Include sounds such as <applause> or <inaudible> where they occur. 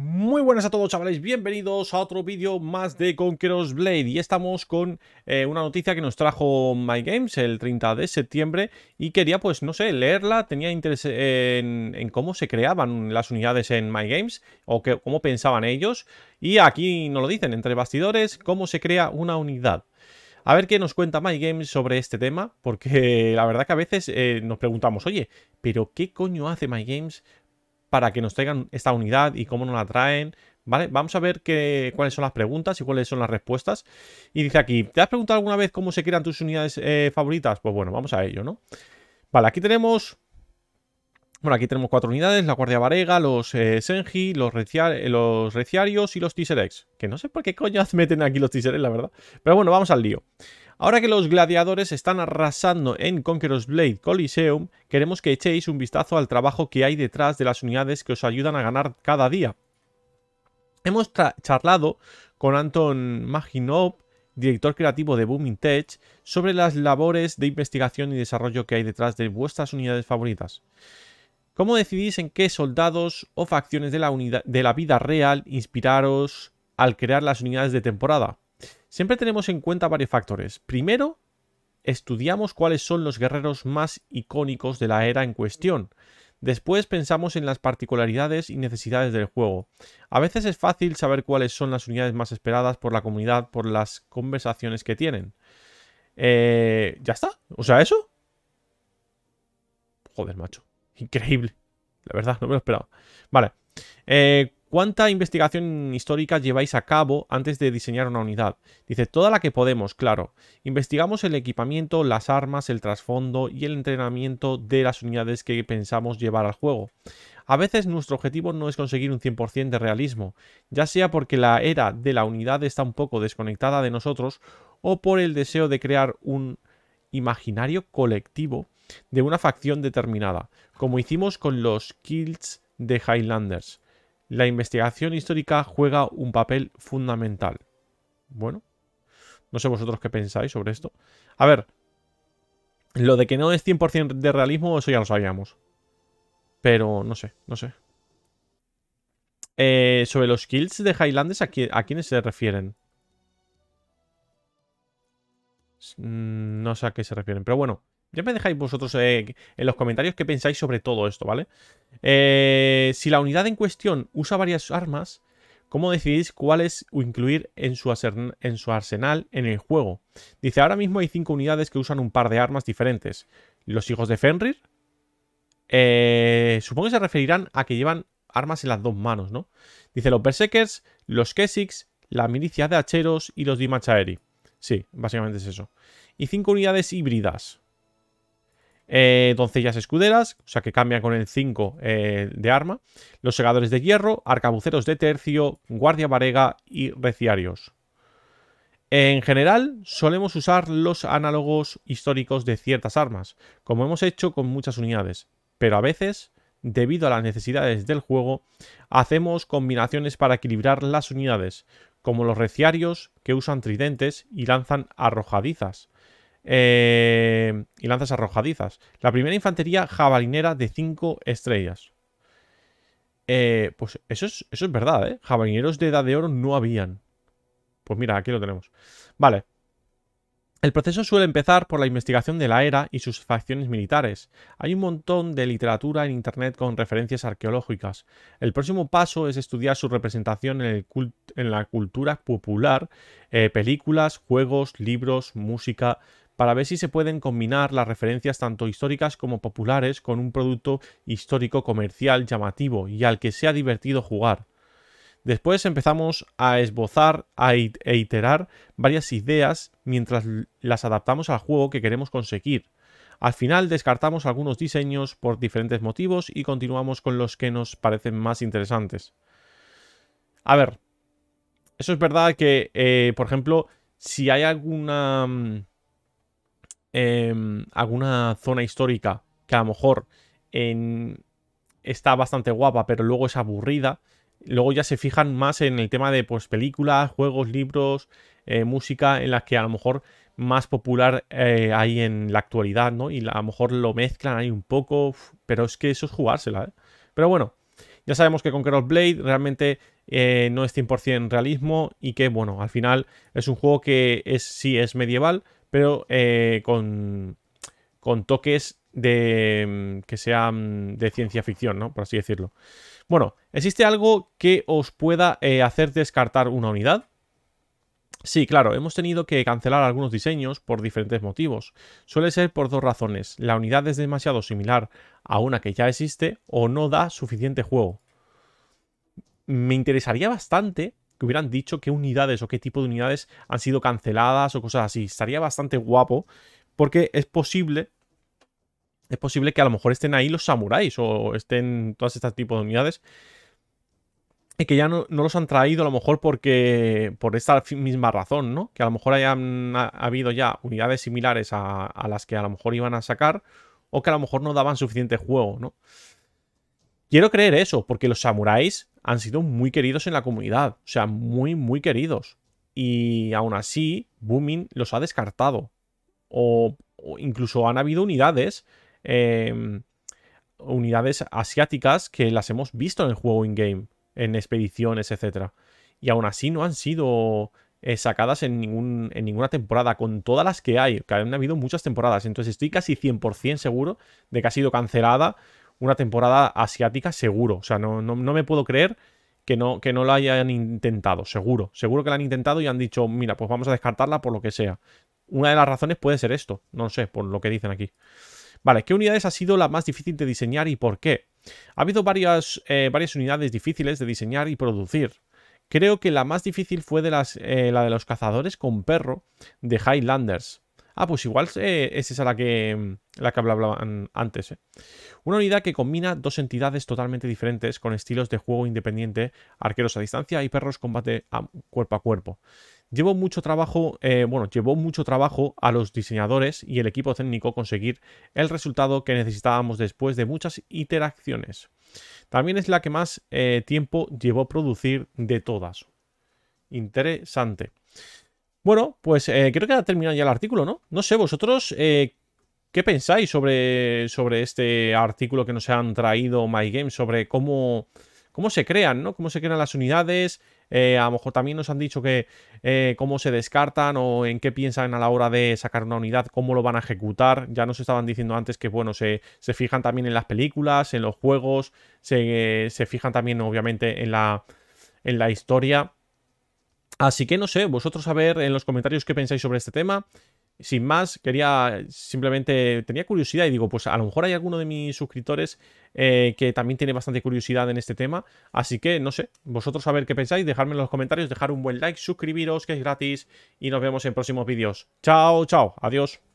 Muy buenas a todos chavales, bienvenidos a otro vídeo más de Conquerors Blade. Y estamos con eh, una noticia que nos trajo My Games el 30 de septiembre. Y quería pues no sé, leerla, tenía interés en, cómo se creaban las unidades en My Games o que, cómo pensaban ellos. Y aquí nos lo dicen, entre bastidores, cómo se crea una unidad. A ver qué nos cuenta My Games sobre este tema, porque <laughs> la verdad que a veces eh, nos preguntamos, oye, pero ¿qué coño hace My Games para que nos traigan esta unidad y cómo nos la traen. ¿Vale? Vamos a ver cuáles son las preguntas y cuáles son las respuestas. Y dice aquí, ¿te has preguntado alguna vez cómo se crean tus unidades eh, favoritas? Pues bueno, vamos a ello, ¿no? Vale, aquí tenemos... Bueno, aquí tenemos cuatro unidades, la Guardia Varega, los eh, Senji, los, los Reciarios y los X. Que no sé por qué coño <laughs> meten aquí los X, la verdad. Pero bueno, vamos al lío. Ahora que los gladiadores están arrasando en Conqueror's Blade Coliseum, queremos que echéis un vistazo al trabajo que hay detrás de las unidades que os ayudan a ganar cada día. Hemos charlado con Anton Maginov, director creativo de Booming Tech, sobre las labores de investigación y desarrollo que hay detrás de vuestras unidades favoritas. ¿Cómo decidís en qué soldados o facciones de la, de la vida real inspiraros al crear las unidades de temporada? Siempre tenemos en cuenta varios factores. Primero, estudiamos cuáles son los guerreros más icónicos de la era en cuestión. Después pensamos en las particularidades y necesidades del juego. A veces es fácil saber cuáles son las unidades más esperadas por la comunidad por las conversaciones que tienen. Eh, ¿Ya está? O sea, ¿eso? Joder, macho. Increíble. La verdad, no me lo esperaba. Vale. Eh, ¿Cuánta investigación histórica lleváis a cabo antes de diseñar una unidad? Dice, toda la que podemos, claro. Investigamos el equipamiento, las armas, el trasfondo y el entrenamiento de las unidades que pensamos llevar al juego. A veces nuestro objetivo no es conseguir un 100% de realismo, ya sea porque la era de la unidad está un poco desconectada de nosotros o por el deseo de crear un imaginario colectivo de una facción determinada, como hicimos con los kills de Highlanders la investigación histórica juega un papel fundamental. Bueno, no sé vosotros qué pensáis sobre esto. A ver, lo de que no es 100% de realismo, eso ya lo sabíamos. Pero no sé, no sé. Eh, sobre los kills de Highlanders, ¿a, ¿a quiénes se refieren? Mm, no sé a qué se refieren, pero bueno. Ya me dejáis vosotros eh, en los comentarios qué pensáis sobre todo esto, ¿vale? Eh, si la unidad en cuestión usa varias armas, ¿cómo decidís cuáles incluir en su, en su, arsenal en el juego? Dice, ahora mismo hay cinco unidades que usan un par de armas diferentes. Los hijos de Fenrir. Eh, supongo que se referirán a que llevan armas en las dos manos, ¿no? Dice, los Berserkers, los Kessiks, la milicia de hacheros y los Dimachaeri. Sí, básicamente es eso. Y cinco unidades híbridas. Eh, doncellas escuderas, o sea que cambian con el 5 eh, de arma, los segadores de hierro, arcabuceros de tercio, guardia varega y reciarios. En general, solemos usar los análogos históricos de ciertas armas, como hemos hecho con muchas unidades, pero a veces, debido a las necesidades del juego, hacemos combinaciones para equilibrar las unidades, como los reciarios que usan tridentes y lanzan arrojadizas, eh, y lanzas arrojadizas. La primera infantería jabalinera de 5 estrellas. Eh, pues eso es, eso es verdad, ¿eh? Jabalineros de edad de oro no habían. Pues mira, aquí lo tenemos. Vale. El proceso suele empezar por la investigación de la era y sus facciones militares. Hay un montón de literatura en Internet con referencias arqueológicas. El próximo paso es estudiar su representación en, la cultura popular, eh, películas, juegos, libros, música, para ver si se pueden combinar las referencias tanto históricas como populares con un producto histórico comercial llamativo y al que sea divertido jugar. Después empezamos a esbozar e iterar varias ideas mientras las adaptamos al juego que queremos conseguir. Al final descartamos algunos diseños por diferentes motivos y continuamos con los que nos parecen más interesantes. A ver, eso es verdad que, eh, por ejemplo, si hay alguna Em, alguna zona histórica que a lo mejor está bastante guapa, pero luego es aburrida. Luego ya se fijan más en el tema de pues, películas, juegos, libros, eh, música, en las que a lo mejor más popular eh, hay en la actualidad, ¿no? Y a lo mejor lo mezclan ahí un poco, pero es que eso es jugársela, ¿eh? Pero bueno, Ya sabemos que con Conqueror Blade realmente no es 100% realismo y que, bueno, al final es un juego que es, sí es medieval, pero eh, con, con toques de mm, que sean de ciencia ficción, ¿no? Por así decirlo. Bueno, ¿existe algo que os pueda eh, hacer descartar una unidad? Sí, claro, hemos tenido que cancelar algunos diseños por diferentes motivos. Suele ser por dos razones. La unidad es demasiado similar a una que ya existe o no da suficiente juego. Me interesaría bastante que hubieran dicho qué unidades o qué tipo de unidades han sido canceladas o cosas así. Estaría bastante guapo porque es posible es posible que a lo mejor estén ahí los samuráis o estén todas estas tipos de unidades y que ya no, los han traído a lo mejor porque por esta misma razón, ¿no? Que a lo mejor hayan habido ya unidades similares a, las que a lo mejor iban a sacar o que a lo mejor no daban suficiente juego, ¿no? Quiero creer eso, porque los samuráis han sido muy queridos en la comunidad, o sea, muy, muy queridos. Y aún así, Booming los ha descartado. O, incluso han habido unidades, em, unidades asiáticas que las hemos visto en el juego in-game en expediciones, etcétera. Y aún así no han sido eh, sacadas en, en ninguna temporada, con todas las que hay, que han habido muchas temporadas. Entonces estoy casi 100% seguro de que ha sido cancelada una temporada asiática, seguro. O sea, no, no, me puedo creer que no, que no lo hayan intentado, seguro. Seguro que lo han intentado y han dicho, mira, pues vamos a descartarla por lo que sea. Una de las razones puede ser esto, no sé, por lo que dicen aquí. Vale, ¿qué unidades ha sido la más difícil de diseñar y por qué? Ha habido varias, eh, varias unidades difíciles de diseñar y producir. Creo que la más difícil fue de las, eh, la de los cazadores con perro de Highlanders. Ah, pues igual eh, es esa la que, la que hablaban antes. Una unidad que combina dos entidades totalmente diferentes con estilos de juego independiente, arqueros a distancia y perros combate cuerpo a cuerpo. Llevo mucho trabajo, eh, bueno, llevó mucho trabajo a los diseñadores y el equipo técnico conseguir el resultado que necesitábamos después de muchas iteraciones. También es la que más eh, tiempo llevó producir de todas. Interesante. Bueno, pues eh, creo que ha terminado ya el artículo, ¿no? No sé, vosotros, ¿qué pensáis sobre, sobre este artículo que nos han traído MyGame? Sobre cómo, cómo se crean, ¿no? Cómo se crean las unidades, eh, a lo mejor también nos han dicho que eh, cómo se descartan o en qué piensan a la hora de sacar una unidad, cómo lo van a ejecutar. Ya nos estaban diciendo antes que, bueno, se, fijan también en las películas, en los juegos, se, fijan también, obviamente, en la, en la historia. Así que no sé, vosotros a ver en los comentarios qué pensáis sobre este tema sin más, quería simplemente, tenía curiosidad y digo, pues a lo mejor hay alguno de mis suscriptores eh, que también tiene bastante curiosidad en este tema. Así que, no sé, vosotros a ver qué pensáis, dejadme en los comentarios, dejar un buen like, suscribiros, que es gratis, y nos vemos en próximos vídeos. Chao, chao, adiós.